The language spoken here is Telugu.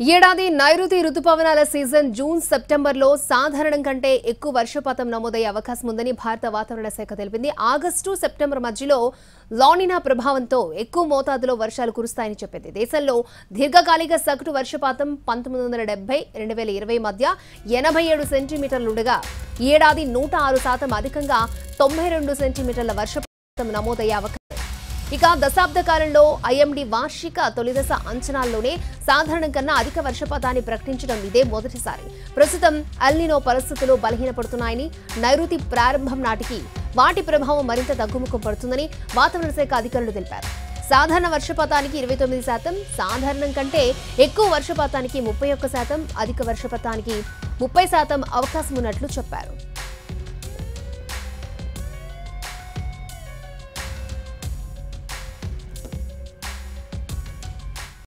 ఏడాది నైరుతి రుతుపవనాల సీజన్ జూన్ సెప్టెంబర్లో సాధారణం కంటే ఎక్కువ వర్షపాతం నమోదయ్యే అవకాశం ఉందని భారత వాతావరణ శాఖ తెలిపింది. ఆగస్టు సెప్టెంబర్ మధ్యలో లానినా ప్రభావంతో ఎక్కువ మోతాదులో వర్షాలు కురుస్తాయని చెప్పింది. దేశంలో దీర్ఘకాలిక సగటు వర్షపాతం పంతొమ్మిది వందల డెబ్బై రెండు వేల ఇరవై మధ్య ఎనభై ఏడు సెంటీమీటర్లుండగా ఏడాది నూట ఆరు శాతం అధికంగా తొంభై రెండు సెంటీమీటర్ల వర్షపాతం నమోదయ్యే అవకాశం ఇక దశాబ్ద కాలంలో ఐఎండీ వార్షిక తొలిదశ అంచనాల్లోనే సాధారణం కన్నా అధిక వర్షపాతాన్ని ప్రకటించడం ఇదే మొదటిసారి. ప్రస్తుతం అల్నినో పరిస్థితులు బలహీనపడుతున్నాయని నైరుతి ప్రారంభం నాటికి వాటి ప్రభావం మరింత తగ్గుముఖం పడుతుందని వాతావరణ శాఖ అధికారులు తెలిపారు. సాధారణ వర్షపాతానికి ఇరవై తొమ్మిది శాతం సాధారణం కంటే ఎక్కువ వర్షపాతానికి ముప్పై ఒక్క శాతం అధిక వర్షపాతానికి ముప్పై శాతం అవకాశం ఉన్నట్లు చెప్పారు.